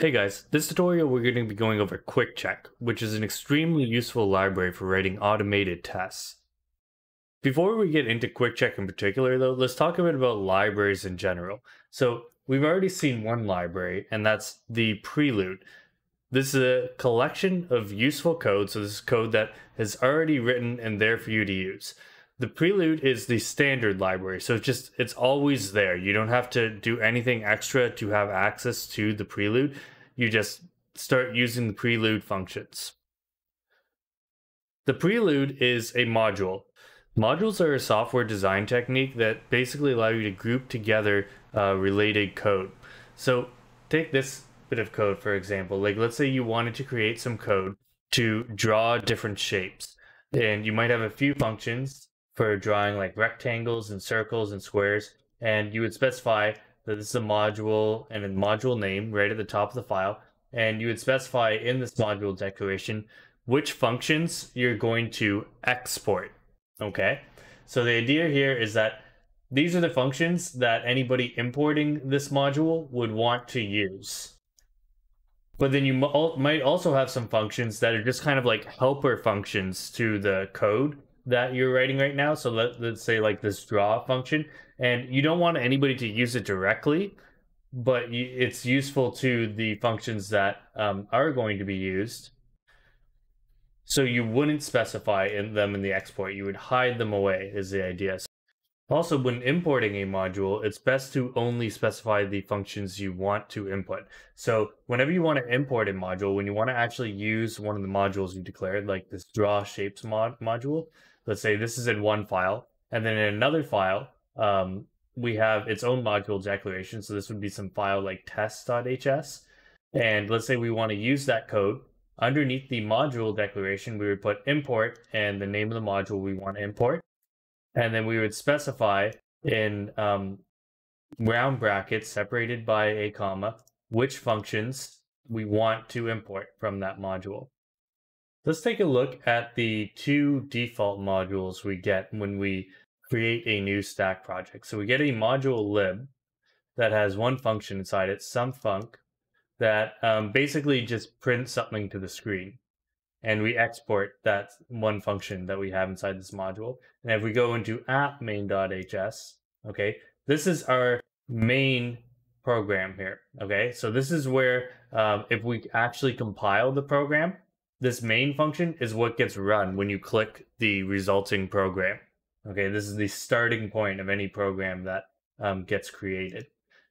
Hey guys, this tutorial we're going to be going over QuickCheck, which is an extremely useful library for writing automated tests. Before we get into QuickCheck in particular though, let's talk a bit about libraries in general. So we've already seen one library, and that's the Prelude. This is a collection of useful code, so this is code that is already written and there for you to use. The Prelude is the standard library, so it's just it's always there. You don't have to do anything extra to have access to the Prelude. You just start using the Prelude functions. The Prelude is a module. Modules are a software design technique that basically allow you to group together uh, related code. So take this bit of code for example. Like let's say you wanted to create some code to draw different shapes. And you might have a few functions for drawing like rectangles and circles and squares. And you would specify that this is a module and a module name right at the top of the file. And you would specify in this module declaration which functions you're going to export. Okay. So the idea here is that these are the functions that anybody importing this module would want to use. But then you might also have some functions that are just kind of like helper functions to the code that you're writing right now. So let, let's say like this draw function, and you don't want anybody to use it directly, but you, it's useful to the functions that um, are going to be used. So you wouldn't specify in them in the export. You would hide them away is the idea. Also, when importing a module, it's best to only specify the functions you want to input. So whenever you want to import a module, when you want to actually use one of the modules you declared, like this draw shapes mod module, let's say this is in one file, and then in another file, um, we have its own module declaration. So this would be some file like test.hs. And let's say we want to use that code. Underneath the module declaration, we would put import and the name of the module we want to import. And then we would specify in um, round brackets separated by a comma which functions we want to import from that module. Let's take a look at the two default modules we get when we create a new stack project. So we get a module lib that has one function inside it, some func, that um, basically just prints something to the screen. And we export that one function that we have inside this module. And if we go into app main.hs, okay, this is our main program here. Okay, so this is where um, if we actually compile the program, this main function is what gets run when you click the resulting program. Okay, this is the starting point of any program that um, gets created.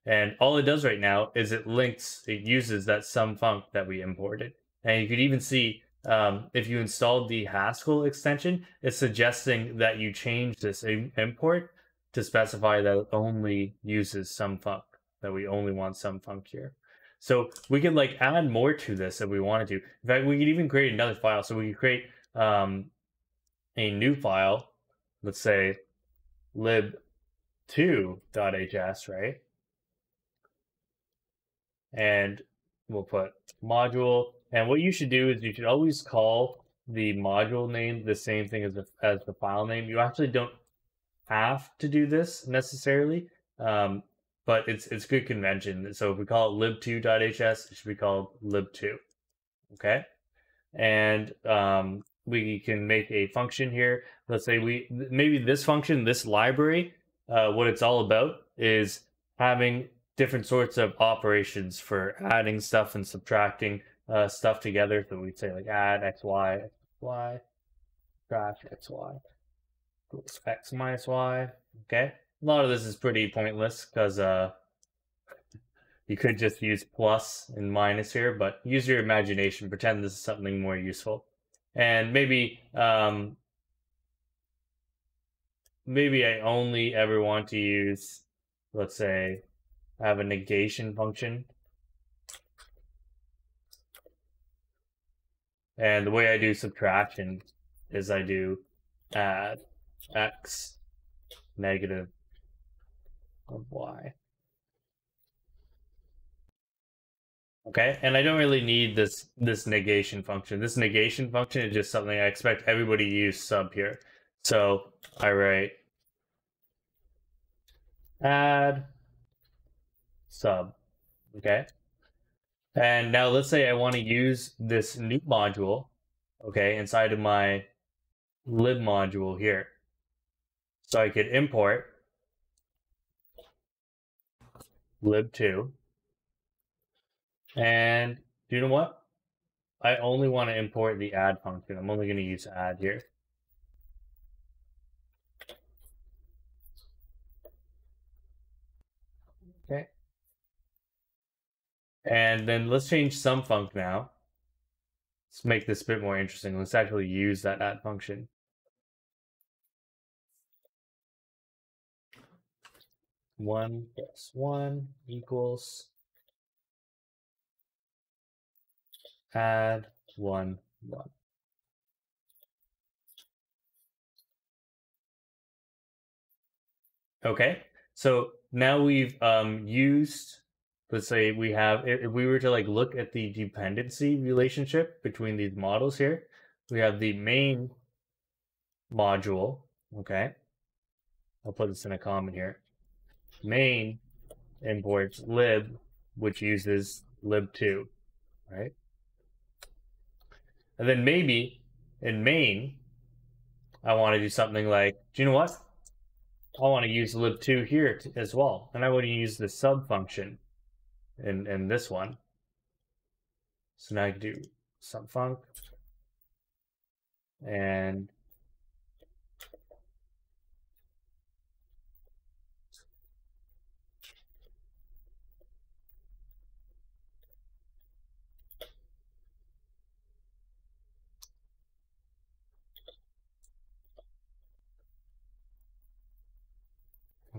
And all it does right now is it links, it uses that some func that we imported. And you could even see um, if you installed the Haskell extension, it's suggesting that you change this import to specify that it only uses some func, that we only want some func here. So we could like add more to this if we wanted to. In fact, we could even create another file. So we could create um, a new file, let's say lib2.hs, right? And we'll put module. And what you should do is you should always call the module name the same thing as the, as the file name. You actually don't have to do this necessarily. Um, but it's it's good convention. So if we call it lib2.hs, it should be called lib2. Okay, and um, we can make a function here. Let's say we maybe this function, this library, uh, what it's all about is having different sorts of operations for adding stuff and subtracting uh, stuff together. So we'd say like add x y y, subtract x y, x minus y. Okay, a lot of this is pretty pointless because uh, you could just use plus and minus here, but use your imagination. Pretend this is something more useful. And maybe um, maybe I only ever want to use, let's say, I have a negation function. And the way I do subtraction is I do add x negative of y. Okay, and I don't really need this this negation function. This negation function is just something I expect everybody to use sub here. So I write add sub. Okay. And now let's say I want to use this new module, okay, inside of my lib module here. So I could import lib2. And do you know what? I only want to import the add function. I'm only going to use add here. Okay. And then let's change some func now. Let's make this a bit more interesting. Let's actually use that add function. One plus one equals add one one. Okay, so now we've um, used, let's say we have, if we were to like look at the dependency relationship between these models here, we have the main module, okay? I'll put this in a comment here. Main imports lib, which uses lib2, right? And then maybe in main, I want to do something like, do you know what? I want to use lib2 here as well. And I want to use the sub function in, in this one. So now I can do subfunc and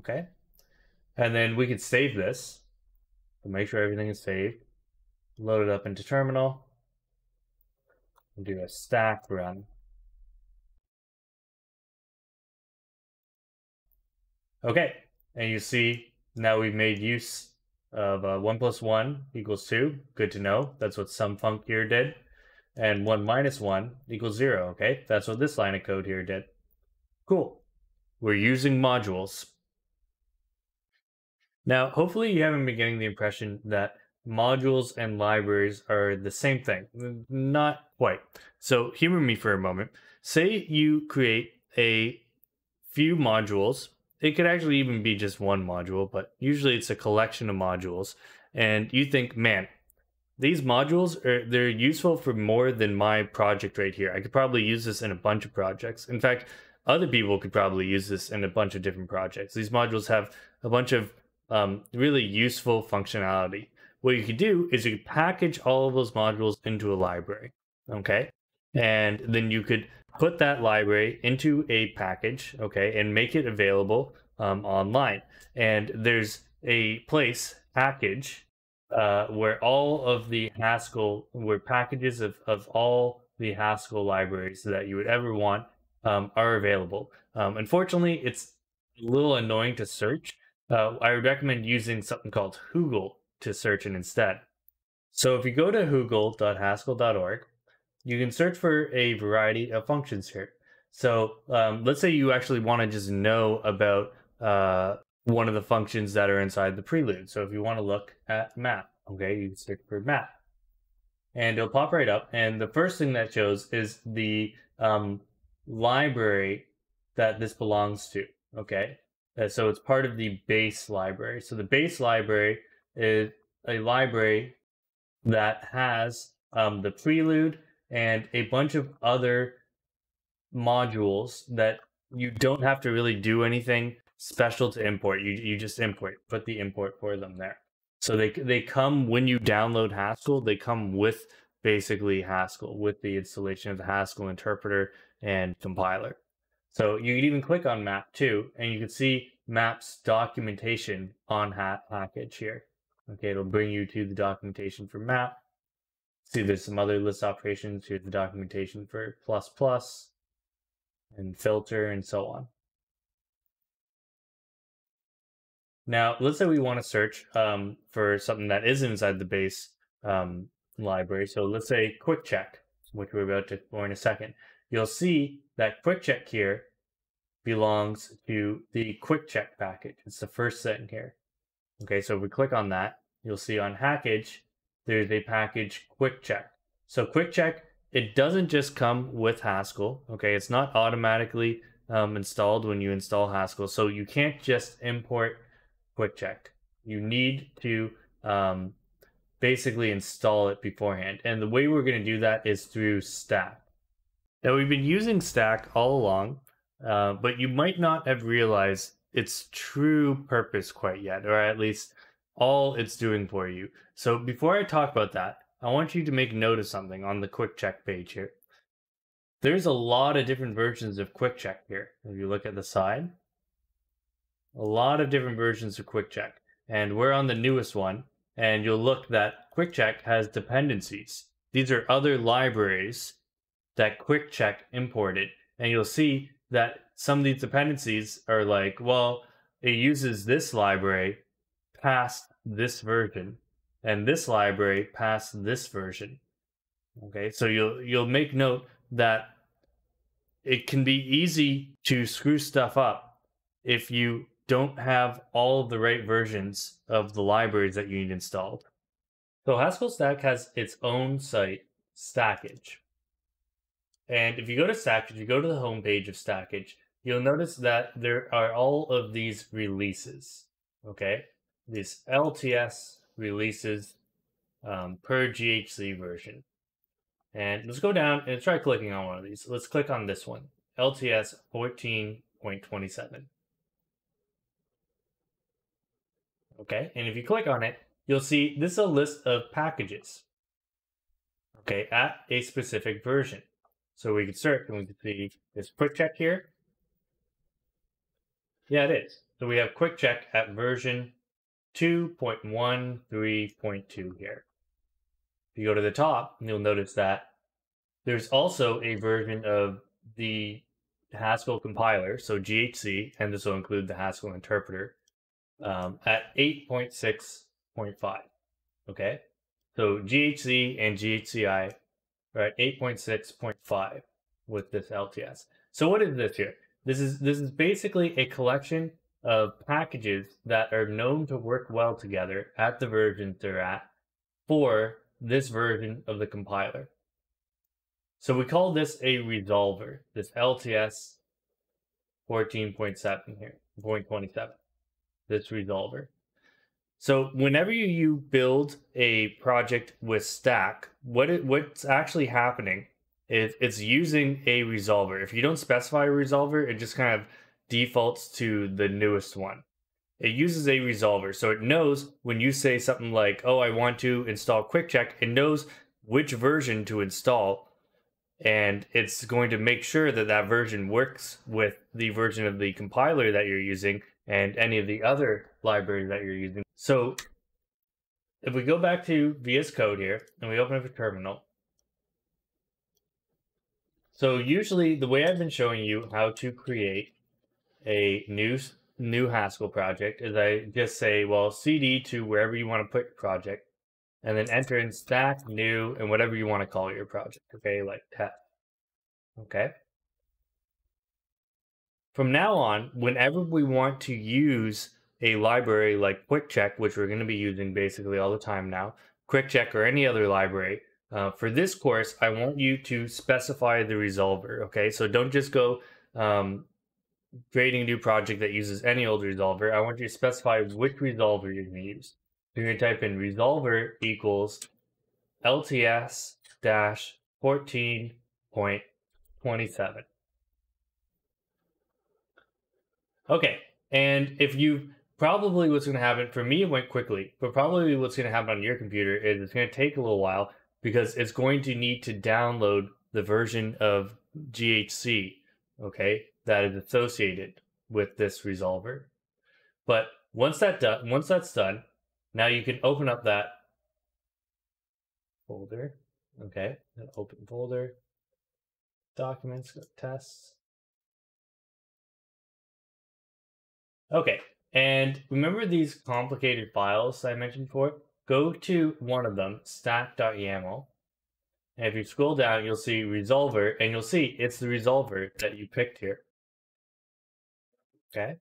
Okay. And then we could save this. Make sure everything is saved. Load it up into terminal. And do a stack run. Okay. And you see now we've made use of uh, 1 plus 1 equals 2. Good to know. That's what some func here did. And 1 minus 1 equals 0. Okay. That's what this line of code here did. Cool. We're using modules. Now, hopefully you haven't been getting the impression that modules and libraries are the same thing. Not quite. So humor me for a moment. Say you create a few modules. It could actually even be just one module, but usually it's a collection of modules. And you think, man, these modules are they're useful for more than my project right here. I could probably use this in a bunch of projects. In fact, other people could probably use this in a bunch of different projects. These modules have a bunch of um, really useful functionality. What you could do is you could package all of those modules into a library, okay? And then you could put that library into a package, okay, and make it available um, online. And there's a place, Hackage, uh, where all of the Haskell, where packages of, of all the Haskell libraries that you would ever want um, are available. Um, unfortunately, it's a little annoying to search uh, I would recommend using something called Hoogle to search it instead. So if you go to hoogle.haskell.org, you can search for a variety of functions here. So um, let's say you actually want to just know about uh, one of the functions that are inside the prelude. So if you want to look at map, okay, you can search for map. And it'll pop right up. And the first thing that shows is the um, library that this belongs to, okay? Uh, so it's part of the base library. So the base library is a library that has um, the prelude and a bunch of other modules that you don't have to really do anything special to import. You you just import, put the import for them there. So they they come when you download Haskell. They come with basically Haskell with the installation of the Haskell interpreter and compiler. So you can even click on map too, and you can see maps documentation on Hackage here. Okay, it'll bring you to the documentation for map. See, there's some other list operations. Here's the documentation for plus plus and filter and so on. Now, let's say we want to search um, for something that is inside the base um, library. So let's say quick check, which we're about to go in a second. You'll see that quick check here belongs to the quick check package. It's the first thing here. Okay, so if we click on that, you'll see on Hackage, there's a package quick check. So quick check, it doesn't just come with Haskell. Okay, it's not automatically um, installed when you install Haskell. So you can't just import quick check. You need to um, basically install it beforehand. And the way we're going to do that is through Stack. Now we've been using Stack all along, uh, but you might not have realized its true purpose quite yet, or at least all it's doing for you. So before I talk about that, I want you to make note of something on the quick check page here. There's a lot of different versions of quick check here. If you look at the side, a lot of different versions of quick check. And we're on the newest one, and you'll look that quick check has dependencies. These are other libraries that quick check imported. And you'll see that some of these dependencies are like, well, it uses this library past this version and this library past this version. Okay, so you'll you'll make note that it can be easy to screw stuff up if you don't have all of the right versions of the libraries that you need installed. So Haskell Stack has its own site, Stackage. And if you go to Stackage, you go to the homepage of Stackage, you'll notice that there are all of these releases. Okay, these LTS releases um, per GHC version. And let's go down and try clicking on one of these. Let's click on this one, LTS 14.27. Okay, and if you click on it, you'll see this is a list of packages. Okay, at a specific version. So we can search and we can see this quick check here. Yeah, it is. So we have quick check at version 2.13.2 here. If you go to the top, you'll notice that there's also a version of the Haskell compiler, so GHC, and this will include the Haskell interpreter, um, at 8.6.5. Okay, so GHC and GHCI at 8.6.5 with this LTS. So what is this here? This is this is basically a collection of packages that are known to work well together at the versions they're at for this version of the compiler. So we call this a resolver, this LTS 14.7 here, 0.27, this resolver. So whenever you build a project with Stack, what it, what's actually happening is it's using a resolver. If you don't specify a resolver, it just kind of defaults to the newest one. It uses a resolver. So it knows when you say something like, oh, I want to install QuickCheck, it knows which version to install. And it's going to make sure that that version works with the version of the compiler that you're using and any of the other libraries that you're using. So if we go back to VS Code here and we open up a terminal, so usually the way I've been showing you how to create a new new Haskell project is I just say, well, cd to wherever you want to put your project, and then enter in stack new and whatever you want to call your project. Okay, like test. Okay. From now on, whenever we want to use a library like QuickCheck, which we're going to be using basically all the time now, QuickCheck or any other library, uh, for this course, I want you to specify the resolver. Okay, so don't just go um, creating a new project that uses any old resolver, I want you to specify which resolver you're going to use. You're going to type in resolver equals LTS dash 14.27. Okay, and if you probably what's going to happen for me, it went quickly, but probably what's going to happen on your computer is it's going to take a little while because it's going to need to download the version of GHC. Okay, that is associated with this resolver. But once that done, once that's done, now you can open up that folder. Okay, open folder, documents, tests. Okay, and remember these complicated files I mentioned before? Go to one of them, stack.yaml, and if you scroll down, you'll see resolver, and you'll see it's the resolver that you picked here. Okay.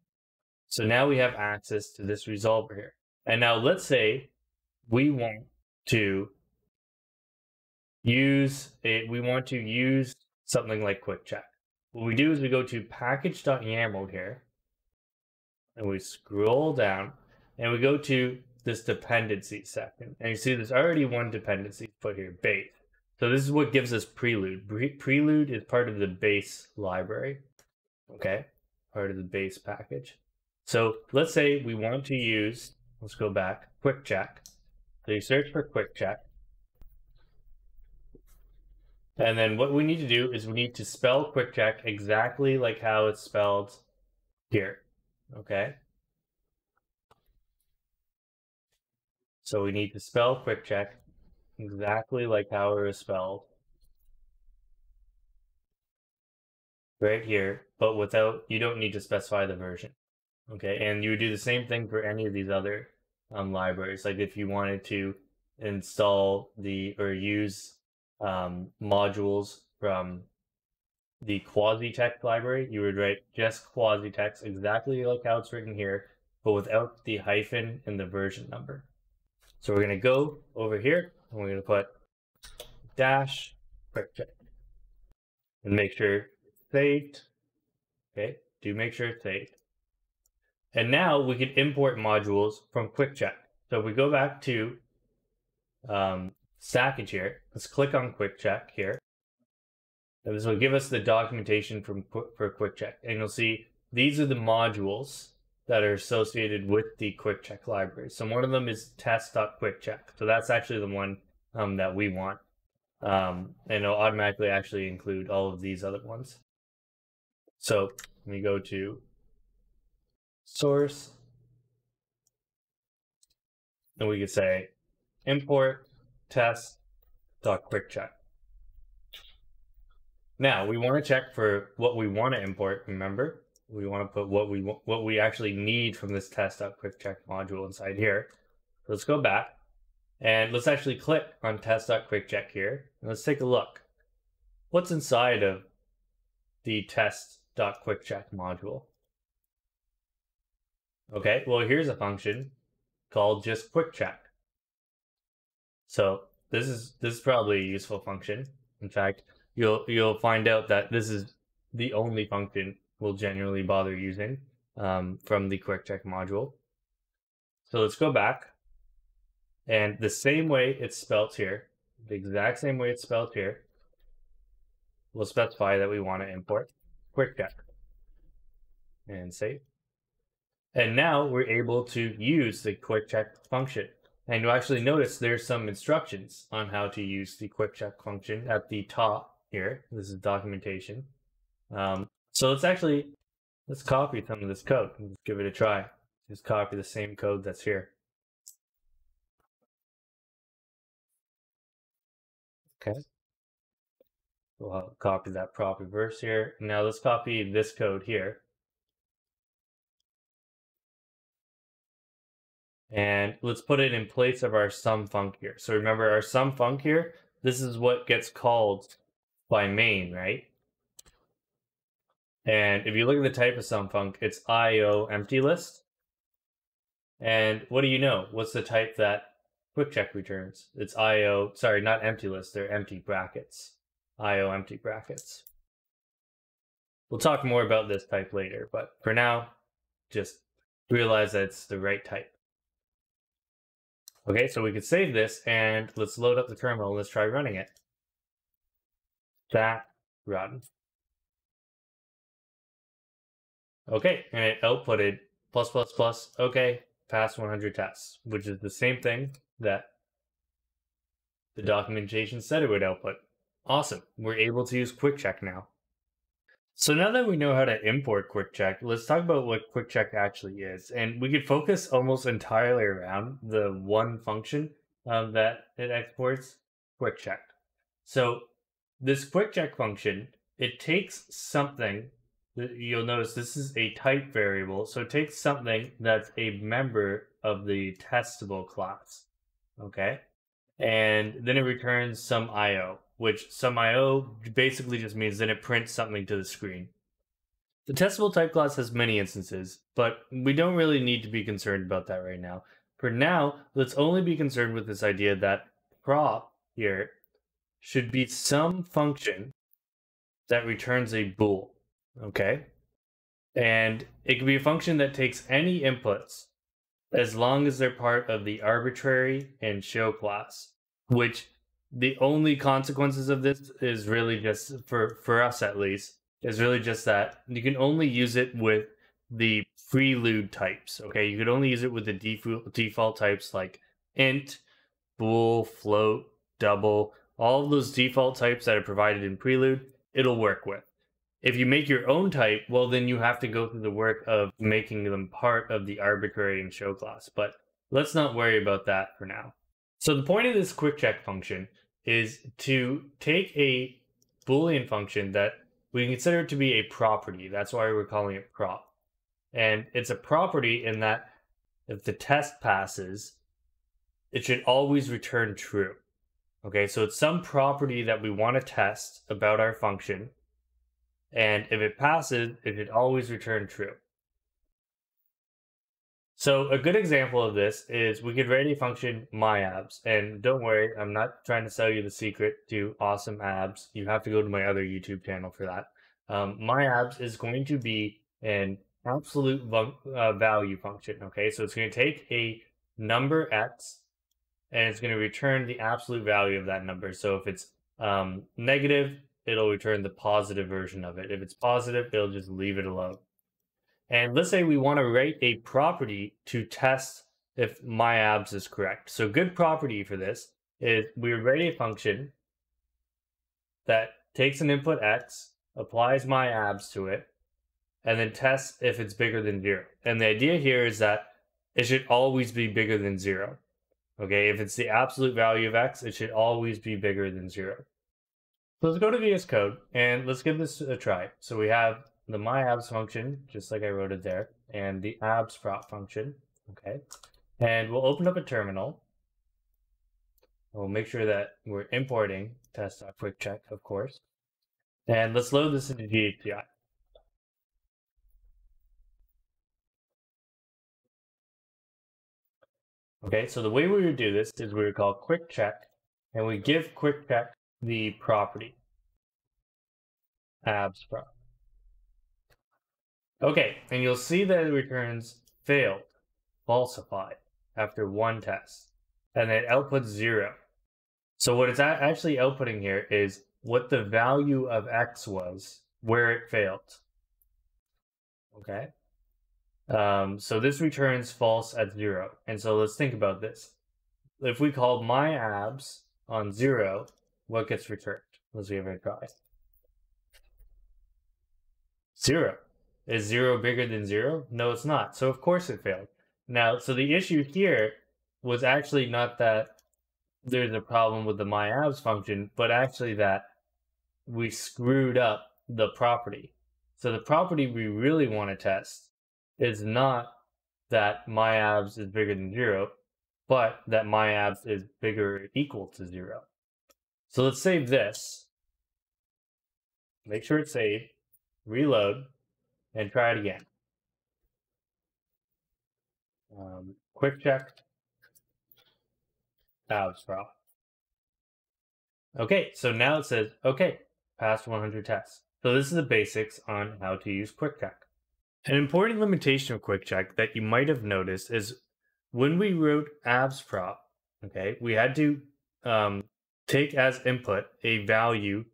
So now we have access to this resolver here. And now let's say we want to use it, we want to use something like quick check. What we do is we go to package.yaml here and we scroll down and we go to this dependency section. And you see there's already one dependency put here, base. So this is what gives us prelude. Pre prelude is part of the base library. Okay, part of the base package. So let's say we want to use, let's go back, quick check. So you search for quick check. And then what we need to do is we need to spell quick check exactly like how it's spelled here. Okay. So we need to spell quick check exactly like how it is spelled. Right here, but without, you don't need to specify the version. Okay, and you would do the same thing for any of these other um, libraries. Like if you wanted to install the or use um, modules from the quasi-text library, you would write just quasi-text exactly like how it's written here, but without the hyphen and the version number. So we're going to go over here and we're going to put dash quick check and make sure it's saved. Okay, do make sure it's saved. And now we can import modules from quick check. So if we go back to um, Stackage here, let's click on quick check here. And this will give us the documentation from for quick check. And you'll see these are the modules that are associated with the quick check library. So one of them is test.quickcheck. So that's actually the one um, that we want. Um, and it'll automatically actually include all of these other ones. So we go to source, and we could say import test.quickcheck. Now we want to check for what we want to import, remember? we want to put what we what we actually need from this test quick check module inside here. So let's go back and let's actually click on test.quickcheck here. And let's take a look. What's inside of the test.quickcheck module? Okay, well here's a function called just quick check. So this is this is probably a useful function. In fact, you'll you'll find out that this is the only function we'll generally bother using um, from the quick check module. So let's go back. And the same way it's spelled here, the exact same way it's spelled here, we'll specify that we want to import quick check and save. And now we're able to use the quick check function. And you'll actually notice there's some instructions on how to use the quick check function at the top here. This is documentation. Um, so let's actually, let's copy some of this code and give it a try. Just copy the same code that's here. Okay. We'll copy that prop reverse here. Now let's copy this code here. And let's put it in place of our some func here. So remember our some func here, this is what gets called by main, right? And if you look at the type of some func, it's IO empty list. And what do you know? What's the type that quick check returns? It's IO, sorry, not empty list, they're empty brackets. IO empty brackets. We'll talk more about this type later, but for now, just realize that it's the right type. Okay, so we could save this and let's load up the terminal and let's try running it. That run. Okay, and it outputted plus plus plus, okay, pass 100 tests, which is the same thing that the documentation said it would output. Awesome, we're able to use Quick Check now. So now that we know how to import Quick Check, let's talk about what Quick Check actually is. And we could focus almost entirely around the one function um, that it exports, Quick Check. So this Quick Check function, it takes something that you'll notice this is a type variable. So it takes something that's a member of the testable class. Okay. And then it returns some IO, which some IO basically just means that it prints something to the screen. The testable type class has many instances, but we don't really need to be concerned about that right now. For now, let's only be concerned with this idea that prop here should be some function that returns a bool. Okay. And it can be a function that takes any inputs as long as they're part of the arbitrary and show class, which the only consequences of this is really just for for us at least is really just that you can only use it with the prelude types okay you could only use it with the default default types like int bool float double all of those default types that are provided in prelude it'll work with if you make your own type well then you have to go through the work of making them part of the arbitrary and show class but let's not worry about that for now so the point of this quick check function is to take a Boolean function that we consider to be a property. That's why we're calling it prop. And it's a property in that if the test passes, it should always return true. Okay, so it's some property that we want to test about our function. And if it passes, it should always return true. So a good example of this is we could write a function my myabs, and don't worry, I'm not trying to sell you the secret to awesome abs. You have to go to my other YouTube channel for that. Um, myabs is going to be an absolute uh, value function. Okay, so it's going to take a number x, and it's going to return the absolute value of that number. So if it's um, negative, it'll return the positive version of it. If it's positive, it'll just leave it alone. And let's say we want to write a property to test if my abs is correct. So good property for this is we write a function that takes an input x, applies my abs to it, and then tests if it's bigger than zero. And the idea here is that it should always be bigger than zero. Okay, if it's the absolute value of x, it should always be bigger than zero. So let's go to VS Code and let's give this a try. So we have the myabs function, just like I wrote it there, and the abs prop function, okay? And we'll open up a terminal. We'll make sure that we're importing test.quickcheck, check, of course. And let's load this into GHCI. Okay, so the way we would do this is we would call quick check, and we give quick check the property abs prop. Okay, and you'll see that it returns failed, falsified, after one test, and it outputs zero. So what it's actually outputting here is what the value of x was, where it failed. Okay? Um, so this returns false at zero. And so let's think about this. If we call my abs on zero, what gets returned? Let's give it a try. Zero. Is zero bigger than zero? No, it's not. So of course it failed. Now, so the issue here was actually not that there's a problem with the my abs function, but actually that we screwed up the property. So the property we really want to test is not that my abs is bigger than zero, but that my abs is bigger or equal to zero. So let's save this. Make sure it's saved. Reload and try it again. Um, quick check. Abs prop. Okay, so now it says, okay, passed 100 tests. So this is the basics on how to use Quick Check. An important limitation of Quick Check that you might have noticed is when we wrote abs prop, okay, we had to um, take as input a value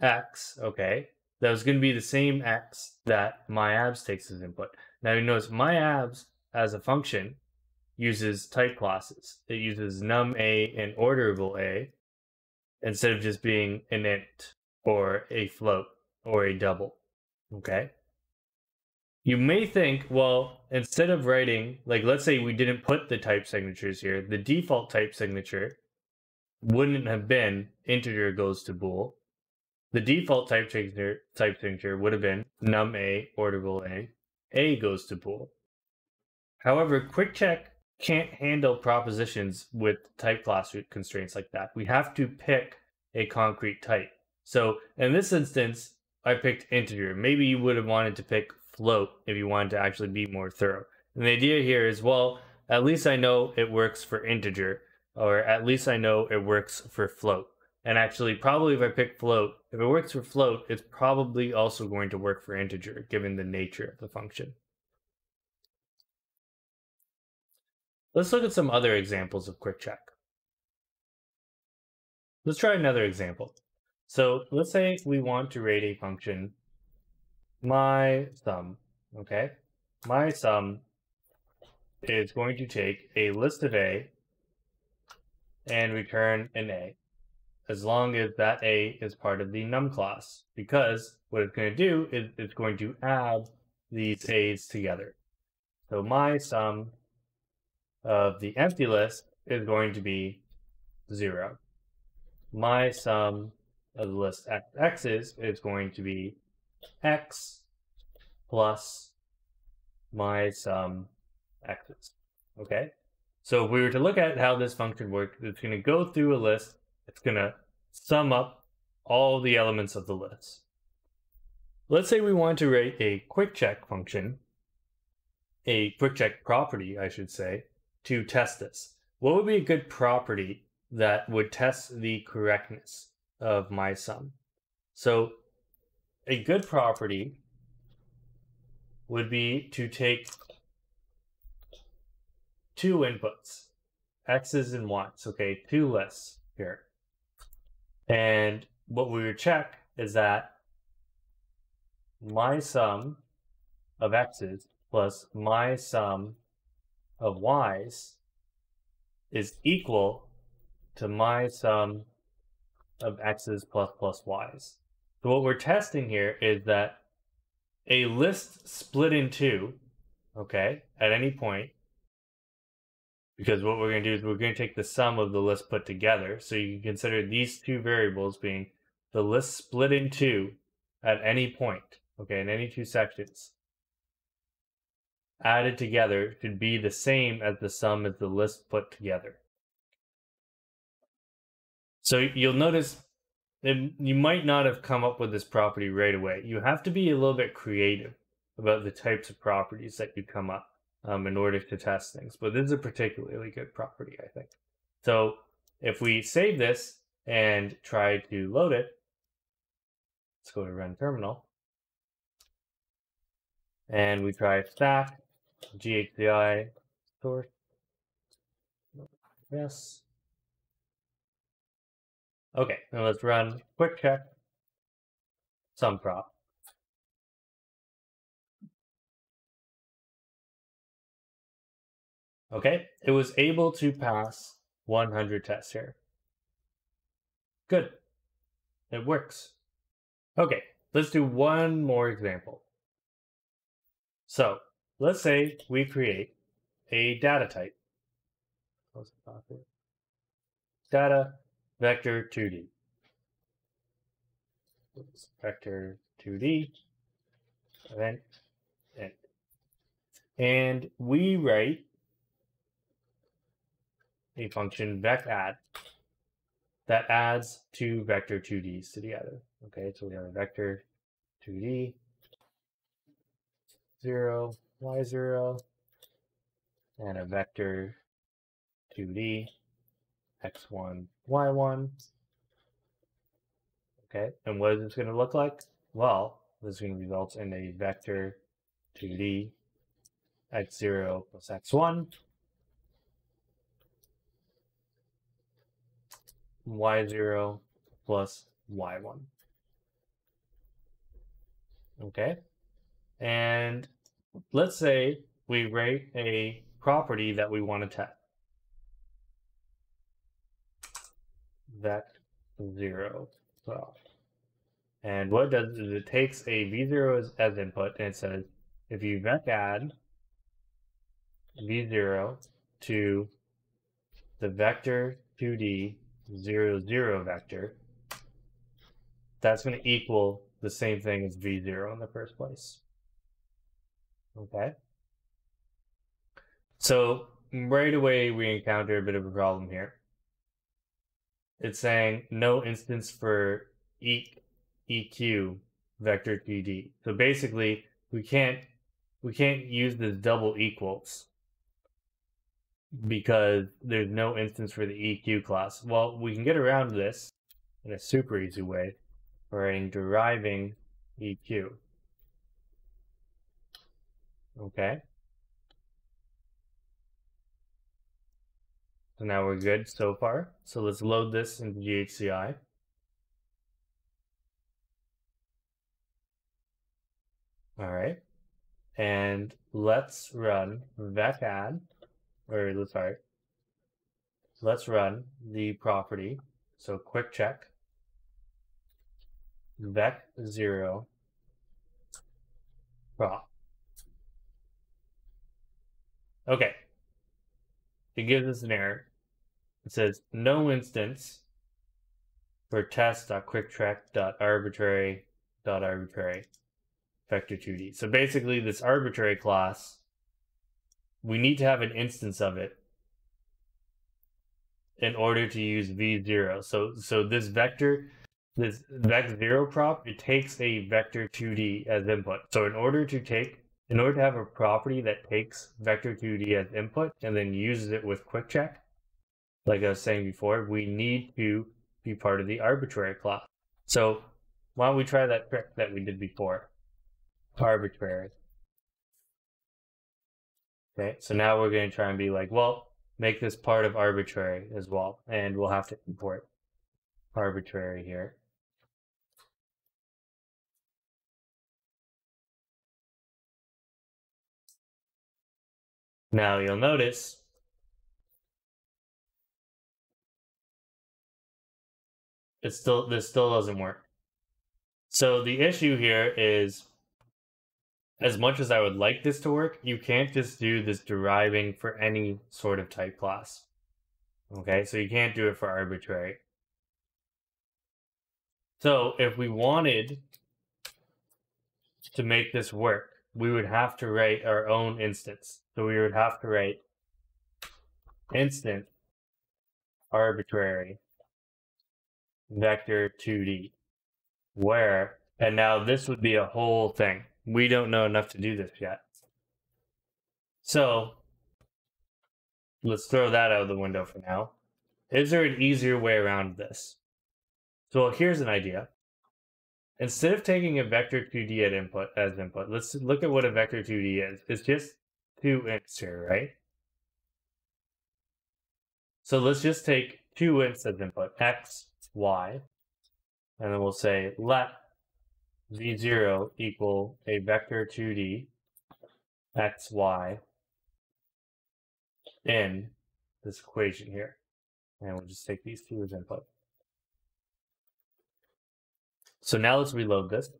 x, okay, that was going to be the same x that my abs takes as input. Now you notice my abs as a function uses type classes. It uses num a and orderable a instead of just being an int or a float or a double. Okay? You may think, well, instead of writing, like let's say we didn't put the type signatures here, the default type signature wouldn't have been integer goes to bool. The default type signature, type signature would have been num a orderable a. A goes to bool. However, quick check can't handle propositions with type class constraints like that. We have to pick a concrete type. So in this instance, I picked integer. Maybe you would have wanted to pick float if you wanted to actually be more thorough. And the idea here is, well, at least I know it works for integer. or at least I know it works for float. And actually, probably if I pick float, if it works for float, it's probably also going to work for integer, given the nature of the function. Let's look at some other examples of quick check. Let's try another example. So let's say we want to rate a function my sum, okay? My sum is going to take a list of A and return an A as long as that A is part of the num class because what it's going to do is it's going to add these A's together. So my sum of the empty list is going to be zero. My sum of the list x's is going to be x plus my sum x's. Okay? So if we were to look at how this function works, it's going to go through a list. It's going to sum up all the elements of the list. Let's say we want to write a quick check function, a quick check property, I should say, to test this. What would be a good property that would test the correctness of my sum? So a good property would be to take two inputs, x's and y's, okay, two lists here. And what we would check is that my sum of x's plus my sum of y's is equal to my sum of x's plus plus y's. So what we're testing here is that a list split in two, okay, at any point, because what we're going to do is we're going to take the sum of the list put together. So you can consider these two variables being the list split in two at any point, okay, in any two sections. Added together should be the same as the sum as the list put together. So you'll notice then you might not have come up with this property right away. You have to be a little bit creative about the types of properties that you come up um, in order to test things. But this is a particularly good property, I think. So if we save this and try to load it, let's go to run terminal. And we try stack, ghci, source, yes, Okay, now let's run quick check sum prop. Okay, it was able to pass 100 tests here. Good. It works. Okay, let's do one more example. So, let's say we create a data type. Data vector 2D. Vector 2D, event, end. And we write a function vec add that adds two vector 2Ds together. Okay, so we have a vector 2D, 0, y0, and a vector 2D, x1, y1. Okay, and what is this going to look like? Well, this is going to result in a vector 2d x0 plus x1 y0 plus y1. Okay, and let's say we write a property that we want to test. Vec 0 12. And what it does is it takes a v0 as, as input and it says if you vec add v0 to the vector 2d 0 0 vector, that's going to equal the same thing as v0 in the first place. Okay. So right away we encounter a bit of a problem here it's saying no instance for e, eq vector 2d. So basically, we can't we can't use this double equals because there's no instance for the EQ class. Well, we can get around this in a super easy way by deriving EQ. Okay. So now we're good so far. So let's load this into GHCI. All right. And let's run vec add, or let's sorry. Let's run the property. So QuickCheck. Vec zero prop. Okay. It gives us an error. It says no instance for test.quickcheck.arbitrary.arbitrary vector 2D. So basically this arbitrary class, we need to have an instance of it in order to use v0. So so this vector, this vec0 prop, it takes a vector 2D as input. So in order to take in order to have a property that takes vector 2D as input and then uses it with QuickCheck, like I was saying before, we need to be part of the arbitrary class. So why don't we try that trick that we did before? Arbitrary. Okay, so now we're going to try and be like, well, make this part of arbitrary as well. And we'll have to import arbitrary here. Now you'll notice it still this still doesn't work. So the issue here is as much as I would like this to work, you can't just do this deriving for any sort of type class. Okay, so you can't do it for arbitrary. So if we wanted to make this work, we would have to write our own instance. So we would have to write instance arbitrary vector 2D where, and now this would be a whole thing. We don't know enough to do this yet. So let's throw that out of the window for now. Is there an easier way around this? So here's an idea. Instead of taking a vector 2D at input as input, let's look at what a vector 2D is. It's just two ints here, right? So let's just take two ints as input, x, y, and then we'll say let v0 equal a vector 2d x, y in this equation here. And we'll just take these two as input. So now let's reload this.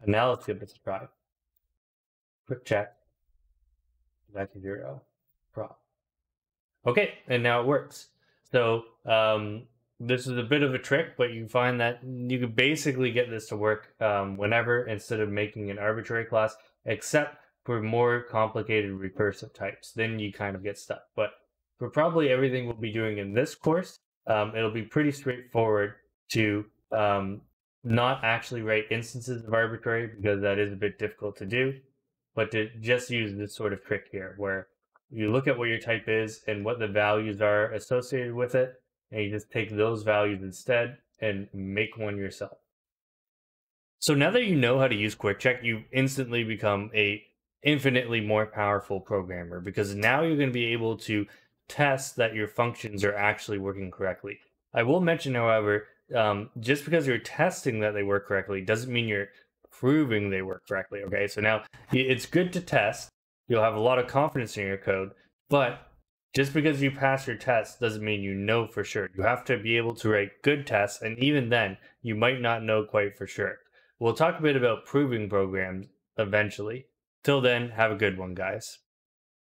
And now let's give this a try. QuickCheck. Vector 0 prop. Okay, and now it works. So um, this is a bit of a trick, but you find that you can basically get this to work um, whenever instead of making an arbitrary class, except for more complicated recursive types. Then you kind of get stuck. But for probably everything we'll be doing in this course, um, it'll be pretty straightforward to um, not actually write instances of arbitrary because that is a bit difficult to do, but to just use this sort of trick here where you look at what your type is and what the values are associated with it, and you just take those values instead and make one yourself. So now that you know how to use QuickCheck, you instantly become a infinitely more powerful programmer because now you're going to be able to test that your functions are actually working correctly. I will mention, however, um, just because you're testing that they work correctly doesn't mean you're proving they work correctly. Okay, so now it's good to test. You'll have a lot of confidence in your code, but just because you pass your test doesn't mean you know for sure. You have to be able to write good tests, and even then, you might not know quite for sure. We'll talk a bit about proving programs eventually. Till then, have a good one, guys.